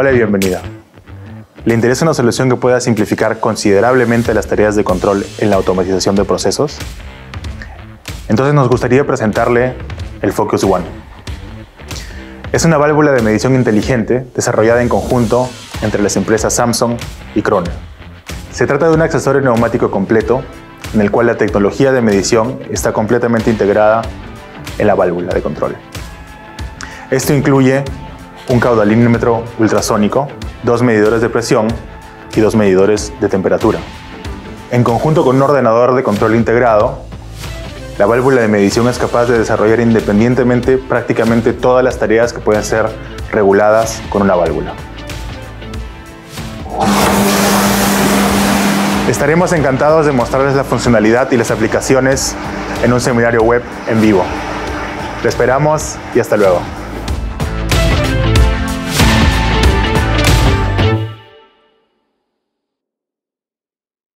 Hola y bienvenida. ¿Le interesa una solución que pueda simplificar considerablemente las tareas de control en la automatización de procesos? Entonces nos gustaría presentarle el Focus One. Es una válvula de medición inteligente desarrollada en conjunto entre las empresas Samsung y Krone. Se trata de un accesorio neumático completo en el cual la tecnología de medición está completamente integrada en la válvula de control. Esto incluye un caudalímetro ultrasónico, dos medidores de presión y dos medidores de temperatura. En conjunto con un ordenador de control integrado, la válvula de medición es capaz de desarrollar independientemente prácticamente todas las tareas que pueden ser reguladas con una válvula. Estaremos encantados de mostrarles la funcionalidad y las aplicaciones en un seminario web en vivo. Te esperamos y hasta luego.